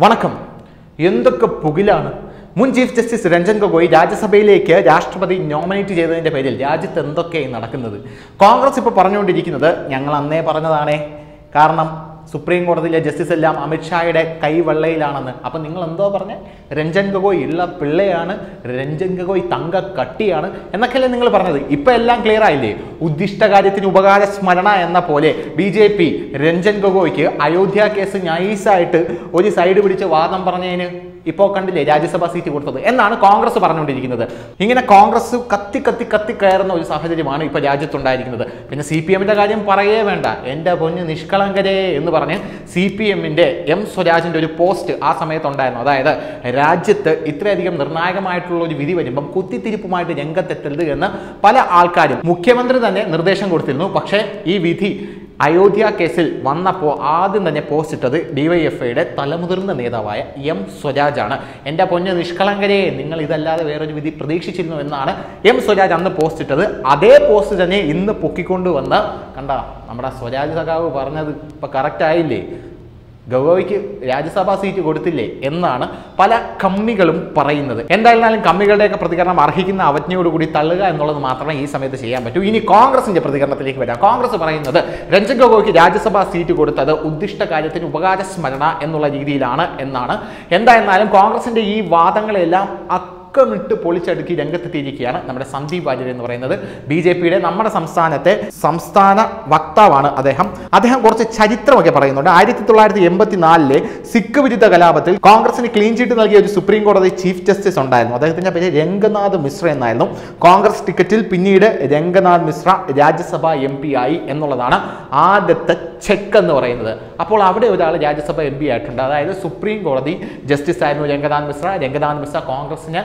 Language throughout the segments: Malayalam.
വണക്കം. എന്തൊക്കെ പുകിലാണ്? മുൻ ചീഫ് ജസ്റ്റിസ് രഞ്ജൻ ഗൊഗോയ് രാജ്യസഭയിലേക്ക് രാഷ്ട്രപതി നോമിനേറ്റ് ചെയ്തതിന്റെ പേരിൽ രാജ്യത്ത് എന്തൊക്കെയാണ് നടക്കുന്നത്? കോൺഗ്രസ് ഇപ്പോൾ പറഞ്ഞുകൊണ്ടിരിക്കുന്നത് ഞങ്ങൾ അന്നേ പറഞ്ഞതാണേ. കാരണം സുപ്രീം കോടതിയിലെ ജസ്റ്റിസ് എല്ലാം അമിത്ഷായുടെ കൈവെള്ളയിലാണെന്ന്. അപ്പം നിങ്ങൾ എന്തോ പറഞ്ഞേ? രഞ്ജൻ ഗഗോയ് ഉള്ള പിള്ളയാണ്. രഞ്ജൻ ഗഗോയ് തങ്ക കട്ടിയാണ് എന്നൊക്കെയല്ലേ നിങ്ങൾ പറഞ്ഞത്? ഇപ്പം എല്ലാം ക്ലിയർ ആയില്ലേ? ഉദ്ദിഷ്ട കാര്യത്തിന് ഉപകാര സ്മരണ എന്ന പോലെ ബി ജെ പി രഞ്ജൻ ഗഗോയ്ക്ക് അയോധ്യ കേസ് നൈസായിട്ട് ഒരു സൈഡ് പിടിച്ച് വാദം പറഞ്ഞതിന് ഇപ്പോൾ കണ്ടില്ലേ രാജ്യസഭാ സീറ്റ് കൊടുത്തത്? എന്നാണ് കോൺഗ്രസ് പറഞ്ഞുകൊണ്ടിരിക്കുന്നത്. ഇങ്ങനെ കോൺഗ്രസ് കത്തി കത്തി കത്തി കയറുന്ന ഒരു സാഹചര്യമാണ് ഇപ്പോൾ രാജ്യത്തുണ്ടായിരിക്കുന്നത്. പിന്നെ സി പി എമ്മിന്റെ കാര്യം പറയേ വേണ്ട. എന്റെ പൊന്ന് നിഷ്കളങ്കരേ എന്ന് പറഞ്ഞ് സി പി എമ്മിന്റെ എം സ്വരാജിന്റെ ഒരു പോസ്റ്റ് ആ സമയത്തുണ്ടായിരുന്നു. അതായത് രാജ്യത്ത് ഇത്രയധികം നിർണായകമായിട്ടുള്ള ഒരു വിധി വരുമ്പം കുത്തിത്തിരിപ്പുമായിട്ട് രംഗത്തെത്തരുത് എന്ന് പല ആൾക്കാരും മുഖ്യമന്ത്രി തന്നെ നിർദ്ദേശം കൊടുത്തിരുന്നു. പക്ഷേ ഈ വിധി അയോധ്യ കേസിൽ വന്നപ്പോൾ ആദ്യം തന്നെ പോസ്റ്റ് ഇട്ടത് ഡിവൈഎഫ്ഐയുടെ തലമുതിർന്ന നേതാവായ എം സ്വരാജ് ആണ് എന്റെ പൊന്ന നിഷ്കളങ്കരെ നിങ്ങൾ ഇതല്ലാതെ വേറൊരു വിധി പ്രതീക്ഷിച്ചിരുന്നു എന്നാണ് എം സ്വരാജ് അന്ന് പോസ്റ്റ് ഇട്ടത്. അതേ പോസ്റ്റ് തന്നെ ഇന്ന് പൊക്കിക്കൊണ്ടുവന്ന് കണ്ട നമ്മുടെ സ്വരാജ് സഖാവ് പറഞ്ഞത് ഇപ്പം കറക്റ്റ് ആയില്ലേ? ഗൊഗോയ്ക്ക് രാജ്യസഭാ സീറ്റ് കൊടുത്തില്ലേ എന്നാണ് പല കമ്മികളും പറയുന്നത്. എന്തായിരുന്നാലും കമ്മികളുടെയൊക്കെ പ്രതികരണം അർഹിക്കുന്ന അവജ്ഞയോടുകൂടി തള്ളുക എന്നുള്ളത് മാത്രമേ ഈ സമയത്ത് ചെയ്യാൻ പറ്റൂ. ഇനി കോൺഗ്രസിന്റെ പ്രതികരണത്തിലേക്ക് വരാം. കോൺഗ്രസ് പറയുന്നത് രഞ്ജൻ ഗൊഗോയ്ക്ക് രാജ്യസഭാ സീറ്റ് കൊടുത്തത് ഉദ്ദിഷ്ട കാര്യത്തിന് ഉപകാര സ്മരണ എന്നുള്ള രീതിയിലാണ് എന്നാണ്. എന്തായിരുന്നാലും കോൺഗ്രസിന്റെ ഈ വാദങ്ങളെല്ലാം അക്കമിട്ട് പൊളിച്ചടുക്കി രംഗത്തെത്തിയിരിക്കുകയാണ് നമ്മുടെ സന്ദീപ് വാര്യർ എന്ന് പറയുന്നത്. ബി ജെ പിയുടെ നമ്മുടെ സംസ്ഥാനത്തെ സംസ്ഥാന വക്താവാണ് അദ്ദേഹം. അദ്ദേഹം കുറച്ച് ചരിത്രമൊക്കെ പറയുന്നുണ്ട്. ആയിരത്തി തൊള്ളായിരത്തി എൺപത്തി നാലിലെ സിഖ് വിരുദ്ധ കലാപത്തിൽ കോൺഗ്രസിന് ക്ലീൻ ചീറ്റ് നൽകിയ ഒരു സുപ്രീം കോടതി ചീഫ് ജസ്റ്റിസ് ഉണ്ടായിരുന്നു. അദ്ദേഹത്തിന്റെ പേര് രംഗനാഥ് മിശ്ര എന്നായിരുന്നു. കോൺഗ്രസ് ടിക്കറ്റിൽ പിന്നീട് രംഗനാഥ് മിശ്ര രാജ്യസഭാ എം പി ആയി എന്നുള്ളതാണ് ആദ്യത്തെ ചെക്ക് എന്ന് പറയുന്നത്. അപ്പോൾ അവിടെ ഒരാൾ രാജ്യസഭ എം പി ആയിട്ടുണ്ട്. അതായത് സുപ്രീം കോടതി ജസ്റ്റിസ് ആയിരുന്നു രംഗനാഥ് മിശ്ര. രംഗനാഥ് മിശ്ര കോൺഗ്രസിന്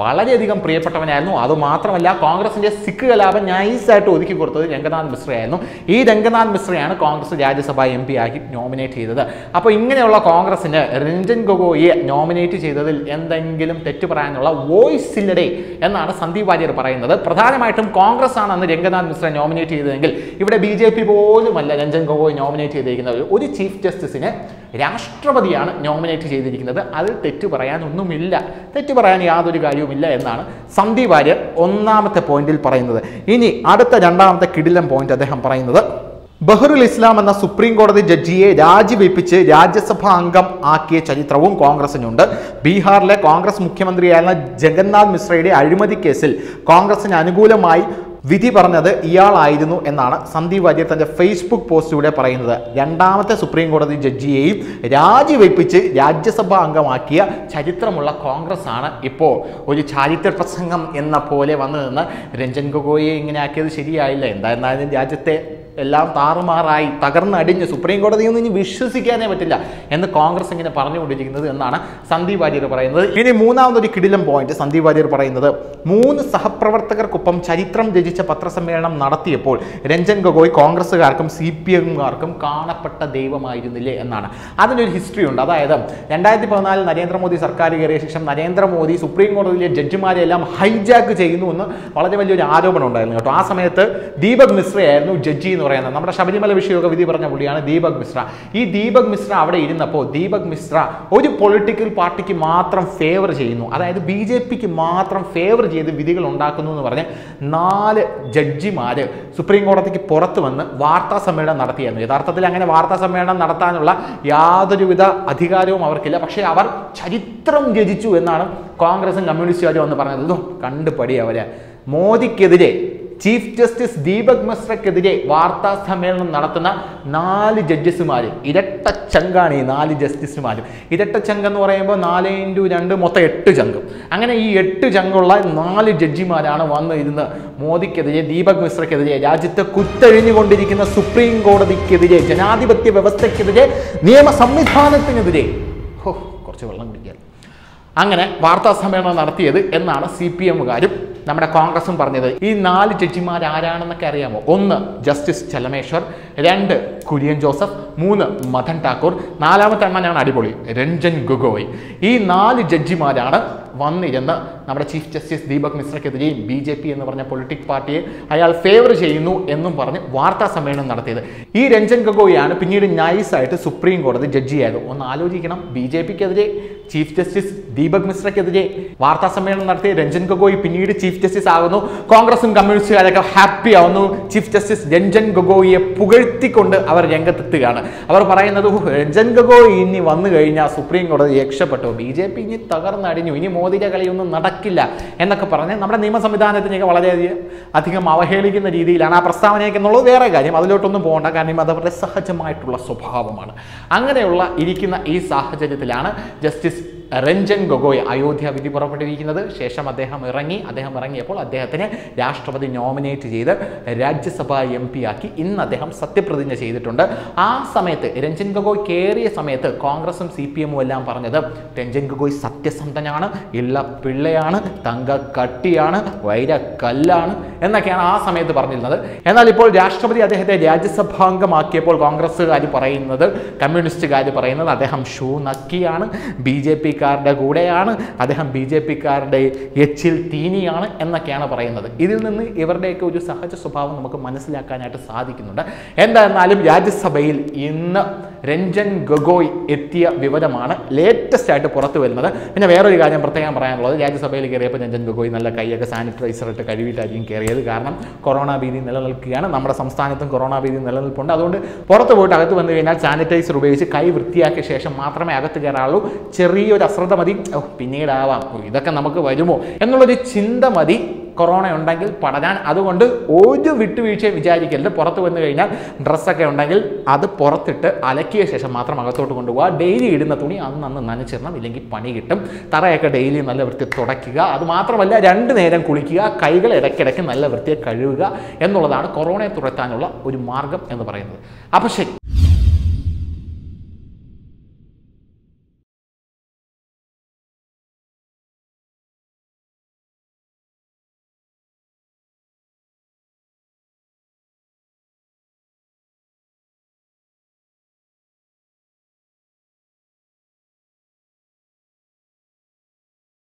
വളരെയധികം പ്രിയപ്പെട്ടവനായിരുന്നു. അതുമാത്രമല്ല കോൺഗ്രസിന്റെ സിഖ് കലാപം നൈസായിട്ട് ഒതുക്കി കൊടുത്തത് രംഗനാഥ് മിശ്രയായിരുന്നു. ഈ രംഗനാഥ് മിശ്രയാണ് കോൺഗ്രസ് രാജ്യസഭ എം പി ആക്കി നോമിനേറ്റ് ചെയ്തത്. അപ്പോൾ ഇങ്ങനെയുള്ള കോൺഗ്രസിന് രഞ്ജൻ ഗൊഗോയെ നോമിനേറ്റ് ചെയ്തതിൽ എന്തെങ്കിലും തെറ്റ് പറയാനുള്ള വോയിസ് ഇല്ലടേ എന്നാണ് സന്ദീപ് വാര്യർ പറയുന്നത്. പ്രധാനമായിട്ടും കോൺഗ്രസ് ആണ് അന്ന് രംഗനാഥ് മിശ്ര നോമിനേറ്റ് ചെയ്തതെങ്കിൽ ഇവിടെ ബി ജെ പി പോലുമല്ല രഞ്ജൻ ഗൊഗോയ് നോമിനേറ്റ് ചെയ്തിരിക്കുന്നത്. ഒരു ചീഫ് ജസ്റ്റിസിനെ രാഷ്ട്രപതിയാണ് നോമിനേറ്റ് ചെയ്തിരിക്കുന്നത്. അത് തെറ്റ് പറയാനൊന്നുമില്ല. തെറ്റ് പറയാൻ യാതൊരു കാര്യവുമില്ല എന്നാണ് സന്ദീപ് വാര്യർ ഒന്നാമത്തെ പോയിന്റിൽ പറയുന്നത്. ഇനി അടുത്ത രണ്ടാമത്തെ കിടിലം പോയിന്റ് അദ്ദേഹം പറയുന്നത്. ബഹ്റുൽ ഇസ്ലാം എന്ന സുപ്രീം കോടതി ജഡ്ജിയെ രാജിവെപ്പിച്ച് രാജ്യസഭാ അംഗം ആക്കിയ ചരിത്രവും കോൺഗ്രസിനുണ്ട്. ബീഹാറിലെ കോൺഗ്രസ് മുഖ്യമന്ത്രിയായിരുന്ന ജഗന്നാഥ് മിശ്രയുടെ അഴിമതി കേസിൽ കോൺഗ്രസിന് അനുകൂലമായി വിധി പറഞ്ഞത് ഇയാളായിരുന്നു എന്നാണ് സന്ദീപ് വാര്യർ തന്റെ ഫേസ്ബുക്ക് പോസ്റ്റിലൂടെ പറയുന്നത്. രണ്ടാമത്തെ സുപ്രീം കോടതി ജഡ്ജിയെയും രാജിവെപ്പിച്ച് രാജ്യസഭാ അംഗമാക്കിയ ചരിത്രമുള്ള കോൺഗ്രസ് ആണ് ഇപ്പോൾ ഒരു ചാരിത്ര പ്രസംഗം എന്ന പോലെ വന്നു നിന്ന് രഞ്ജൻ ഗൊഗോയെ ഇങ്ങനെ ആക്കിയത് ശരിയായില്ല. എന്തായിരുന്നാലും രാജ്യത്തെ എല്ലാം താറുമാറായി തകർന്നടിഞ്ഞ് സുപ്രീം കോടതിയൊന്നും ഇനി വിശ്വസിക്കാനേ പറ്റില്ല എന്ന് കോൺഗ്രസ് ഇങ്ങനെ പറഞ്ഞുകൊണ്ടിരിക്കുന്നത് എന്നാണ് സന്ദീപ് വാര്യർ പറയുന്നത്. ഇനി മൂന്നാമതൊരു കിടിലം പോയിന്റ് സന്ദീപ് വാര്യർ പറയുന്നത്. മൂന്ന് സഹപ്രവർത്തകർക്കൊപ്പം ചരിത്രം രചിച്ച പത്രസമ്മേളനം നടത്തിയപ്പോൾ രഞ്ജൻ ഗൊഗോയ് കോൺഗ്രസ്സുകാർക്കും സി പി എമ്മുകാർക്കും കാണപ്പെട്ട ദൈവമായിരുന്നില്ലേ എന്നാണ്. അതിനൊരു ഹിസ്റ്ററി ഉണ്ട്. അതായത് രണ്ടായിരത്തി പതിനാലിൽ നരേന്ദ്രമോദി സർക്കാർ കയറിയ ശേഷം നരേന്ദ്രമോദി സുപ്രീം കോടതിയിലെ ജഡ്ജിമാരെ എല്ലാം ഹൈജാക്ക് ചെയ്യുന്നു എന്ന് വളരെ വലിയൊരു ആരോപണം ഉണ്ടായിരുന്നു കേട്ടോ. ആ സമയത്ത് ദീപക് മിശ്രയായിരുന്നു ജഡ്ജി എന്ന് പറയുന്നത്. നമ്മുടെ ശബരിമല വിഷയമൊക്കെ വിധി പറഞ്ഞ പുള്ളിയാണ് ദീപക് മിശ്ര. ഈ ദീപക് മിശ്ര അവിടെ ഇരുന്നപ്പോൾ ദീപക് മിശ്ര ഒരു പൊളിറ്റിക്കൽ പാർട്ടിക്ക് മാത്രം ഫേവർ ചെയ്യുന്നു. അതായത് ബി ജെ പിക്ക് മാത്രം ഫേവർ ചെയ്ത് വിധികൾ ഉണ്ടാക്കുന്നു എന്ന് പറഞ്ഞ് നാല് ജഡ്ജിമാർ സുപ്രീം കോടതിക്ക് പുറത്ത് വന്ന് വാർത്താ സമ്മേളനം നടത്തിയായിരുന്നു. യഥാർത്ഥത്തിൽ അങ്ങനെ വാർത്താ സമ്മേളനം നടത്താനുള്ള യാതൊരുവിധ അധികാരവും അവർക്കില്ല. പക്ഷേ അവർ ചരിത്രം രചിച്ചു എന്നാണ് കോൺഗ്രസും കമ്മ്യൂണിസ്റ്റുകാരും വന്ന് പറഞ്ഞത്. കണ്ടുപടി അവരെ. മോദിക്കെതിരെ ചീഫ് ജസ്റ്റിസ് ദീപക് മിശ്രക്കെതിരെ വാർത്താ സമ്മേളനം നടത്തുന്ന നാല് ജഡ്ജസുമാരും ഇരട്ട ചങ്കാണ് ഈ നാല് ജസ്റ്റിസുമാരും. ഇരട്ട ചങ്ക് എന്ന് പറയുമ്പോൾ നാല് ഇന്റു രണ്ട് മൊത്തം എട്ട് ചങ്കും. അങ്ങനെ ഈ എട്ട് ചങ്കുള്ള നാല് ജഡ്ജിമാരാണ് വന്ന് ഇരുന്ന് മോദിക്കെതിരെ ദീപക് മിശ്രക്കെതിരെ രാജ്യത്തെ കുത്തഴിഞ്ഞുകൊണ്ടിരിക്കുന്ന സുപ്രീം കോടതിക്കെതിരെ ജനാധിപത്യ വ്യവസ്ഥയ്ക്കെതിരെ നിയമ സംവിധാനത്തിനെതിരെ. കുറച്ച് വെള്ളം കുടിക്കാൻ അങ്ങനെ വാർത്താ സമ്മേളനം നടത്തിയത് എന്നാണ് സി പി എമ്മുകാരും നമ്മുടെ കോൺഗ്രസും പറഞ്ഞത് ഈ നാല് ജഡ്ജിമാർ ആരാണെന്നൊക്കെ അറിയാമോ? ഒന്ന് ജസ്റ്റിസ് ചലമേശ്വർ രണ്ട് കുര്യൻ ജോസഫ് മൂന്ന് മദൻ ടാക്കൂർ നാലാമത്തെ എണ്ണനാണ് അടിപൊളി രഞ്ജൻ ഗൊഗോയ്. ഈ നാല് ജഡ്ജിമാരാണ് വന്നിരുന്ന് നമ്മുടെ ചീഫ് ജസ്റ്റിസ് ദീപക് മിശ്രയ്ക്കെതിരെയും ബി ജെ പി എന്ന് പറഞ്ഞ പൊളിറ്റിക് പാർട്ടിയെ അയാൾ ഫേവർ ചെയ്യുന്നു എന്നും പറഞ്ഞ് വാർത്താ സമ്മേളനം നടത്തിയത്. ഈ രഞ്ജൻ ഗൊഗോയാണ് പിന്നീട് നൈസായിട്ട് സുപ്രീം കോടതി ജഡ്ജിയായത്. ഒന്ന് ആലോചിക്കണം. ബി ജെ പിക്കെതിരെ ചീഫ് ജസ്റ്റിസ് ദീപക് മിശ്രയ്ക്കെതിരെ വാർത്താ സമ്മേളനം നടത്തിയ രഞ്ജൻ ഗൊഗോയ് പിന്നീട് ചീഫ് ജസ്റ്റിസ് ആകുന്നു. കോൺഗ്രസും കമ്മ്യൂണിസ്റ്റുകാരൊക്കെ ഹാപ്പി ആവുന്നു. ചീഫ് ജസ്റ്റിസ് രഞ്ജൻ ഗൊഗോയിയെ പുകഴ്ത്തിക്കൊണ്ട് അവർ രംഗത്തെത്തുകയാണ്. അവർ പറയുന്നത് "ഉഹ്, രഞ്ജൻ ഗൊഗോയി ഇനി വന്നു കഴിഞ്ഞാൽ സുപ്രീം കോടതി രക്ഷപ്പെട്ടു. ബി ജെ പി ഇനി തകർന്നടിഞ്ഞു. ഇനി മോദിയുടെ കളിയൊന്നും നടക്കില്ല. എന്നൊക്കെ പറഞ്ഞ് നമ്മുടെ നിയമ സംവിധാനത്തിനൊക്കെ വളരെയധികം അധികം അവഹേളിക്കുന്ന രീതിയിലാണ് ആ പ്രസ്താവനയൊക്കെ എന്നുള്ളത്. വേറെ കാര്യം അതിലോട്ടൊന്നും പോകണ്ട. കാരണം അത് അവരുടെ സഹജമായിട്ടുള്ള സ്വഭാവമാണ്. അങ്ങനെയുള്ള ഇരിക്കുന്ന ഈ സാഹചര്യത്തിലാണ് ജസ്റ്റിസ് രഞ്ജൻ ഗൊഗോയ് അയോധ്യ വിധി പുറപ്പെട്ടിരിക്കുന്നത്. ശേഷം അദ്ദേഹം ഇറങ്ങി. അദ്ദേഹം ഇറങ്ങിയപ്പോൾ അദ്ദേഹത്തിനെ രാഷ്ട്രപതി നോമിനേറ്റ് ചെയ്ത് രാജ്യസഭാ എം പി ആക്കി ഇന്ന് അദ്ദേഹം സത്യപ്രതിജ്ഞ ചെയ്തിട്ടുണ്ട്. ആ സമയത്ത് രഞ്ജൻ ഗൊഗോയ് കയറിയ സമയത്ത് കോൺഗ്രസും സി പി എമ്മും എല്ലാം പറഞ്ഞത് രഞ്ജൻ ഗൊഗോയ് സത്യസന്ധനാണ് ഇള്ള പിള്ളയാണ് തങ്ക കട്ടിയാണ് വൈരക്കല്ലാണ് എന്നൊക്കെയാണ് ആ സമയത്ത് പറഞ്ഞിരുന്നത്. എന്നാൽ ഇപ്പോൾ രാഷ്ട്രപതി അദ്ദേഹത്തെ രാജ്യസഭാംഗമാക്കിയപ്പോൾ കോൺഗ്രസ്സുകാർ പറയുന്നത് കമ്മ്യൂണിസ്റ്റുകാർ പറയുന്നത് അദ്ദേഹം ഷൂ നക്കിയാണ് ബി ജെ പിക്കാരുടെ കൂടെയാണ്. അദ്ദേഹം ബി ജെ പിക്കാരുടെ എച്ചിൽ തീനിയാണ് എന്നൊക്കെയാണ് പറയുന്നത്. ഇതിൽ നിന്ന് ഇവരുടെയൊക്കെ ഒരു സഹജ സ്വഭാവം നമുക്ക് മനസ്സിലാക്കാനായിട്ട് സാധിക്കുന്നുണ്ട്. എന്തായിരുന്നാലും രാജ്യസഭയിൽ ഇന്ന് രഞ്ജൻ ഗൊഗോയ് എത്തിയ വിവരമാണ് ലേറ്റസ്റ്റ് ആയിട്ട് പുറത്തു വരുന്നത്. പിന്നെ വേറൊരു കാര്യം പ്രത്യേകം പറയാനുള്ളത് രാജ്യസഭയിൽ കയറിയപ്പോൾ രഞ്ജൻ ഗൊഗോയ് നല്ല കൈയൊക്കെ സാനിറ്റൈസർ ഇട്ട് കഴുകിയിട്ടായിരിക്കും കയറിയത്. കാരണം കൊറോണ ഭീതി നിലനിൽക്കുകയാണ്. നമ്മുടെ സംസ്ഥാനത്തും കൊറോണ ഭീതി നിലനിൽപ്പുണ്ട്. അതുകൊണ്ട് പുറത്ത് പോയിട്ട് അകത്ത് വന്നു കഴിഞ്ഞാൽ സാനിറ്റൈസർ ഉപയോഗിച്ച് കൈ വൃത്തിയാക്കിയ ശേഷം മാത്രമേ അകത്ത് കയറാവുള്ളൂ ചെറിയൊരു അശ്രദ്ധ മതി. പിന്നീടാവാം. ഇതൊക്കെ നമുക്ക് വരുമോ? എന്നുള്ളൊരു ചിന്ത മതി. കൊറോണ ഉണ്ടെങ്കിൽ പടരാൻ. അതുകൊണ്ട് ഒരു വിട്ടുവീഴ്ചയും വിചാരിക്കരുത്. പുറത്ത് വന്നു കഴിഞ്ഞാൽ ഡ്രസ്സൊക്കെ ഉണ്ടെങ്കിൽ അത് പുറത്തിട്ട് അലക്കിയ ശേഷം മാത്രം അകത്തോട്ട് കൊണ്ടുപോകുക ഡെയിലി ഇടുന്ന തുണി അന്ന് അന്ന് നനച്ചിരണം ഇല്ലെങ്കിൽ പണി കിട്ടും. തറയൊക്കെ ഡെയിലി നല്ല വൃത്തി തുടയ്ക്കുക. അത് മാത്രമല്ല രണ്ട് നേരം കുളിക്കുക കൈകൾ ഇടയ്ക്കിടയ്ക്ക് നല്ല വൃത്തിയെ കഴുകുക എന്നുള്ളതാണ് കൊറോണയെ തുരത്താനുള്ള ഒരു മാർഗം എന്ന് പറയുന്നത്. അപ്പോൾ ശരി.